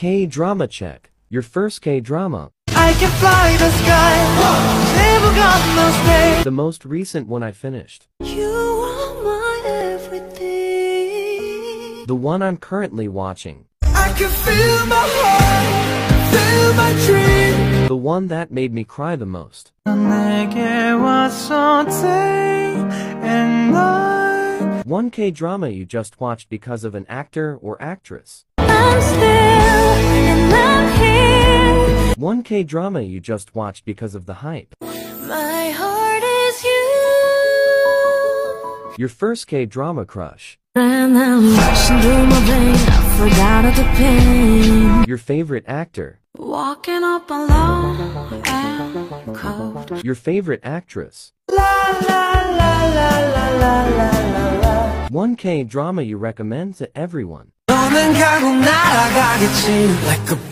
K-Drama Check, your first K-Drama. I can fly the sky, no The most recent one I finished. The one I'm currently watching. Heart, the one that made me cry the most. One K drama you just watched because of an actor or actress. 1K drama you just watched because of the hype. My heart is you. Your first K drama crush. Brain, Your favorite actor. Walking up alone and cold. Your favorite actress. La, la, la, 1K drama you recommend to everyone. 너는 결국 날아가겠지 like a bird.